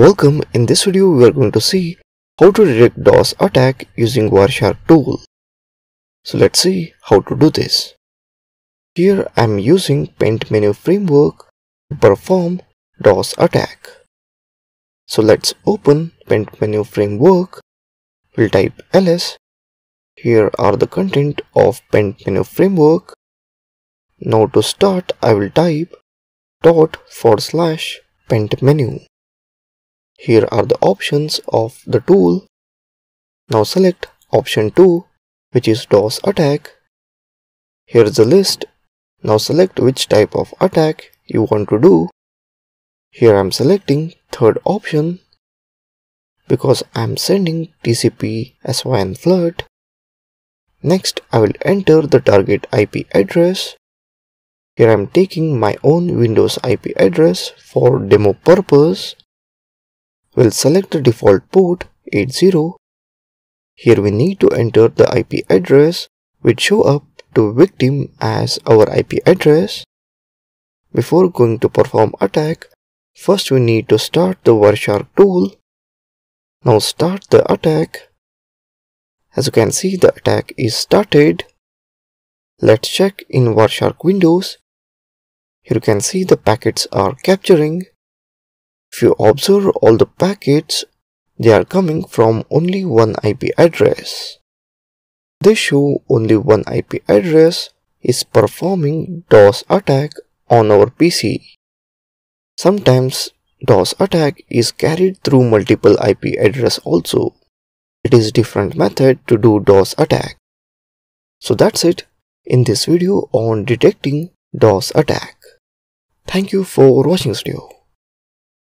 Welcome, in this video we are going to see how to detect DOS attack using Wireshark tool. So let's see how to do this. Here I am using PentMenu framework to perform DOS attack. So let's open PentMenu framework. We'll type ls. Here are the content of PentMenu framework. Now to start I will type dot forward slash pentmenu. Here are the options of the tool. Now select option 2 which is DOS attack. Here is the list. Now select which type of attack you want to do. Here I am selecting third option because I am sending TCP SYN flood. Next I will enter the target IP address. Here I am taking my own Windows IP address for demo purpose. We'll select the default port 80. Here we need to enter the IP address which show up to victim as our IP address. Before going to perform attack, first we need to start the Wireshark tool. Now start the attack. As you can see the attack is started. Let's check in Wireshark Windows. Here you can see the packets are capturing. If you observe all the packets, they are coming from only one IP address. They show only one IP address is performing DOS attack on our PC. Sometimes DOS attack is carried through multiple IP address also. It is different method to do DOS attack. So that's it in this video on detecting DOS attack. Thank you for watching this video.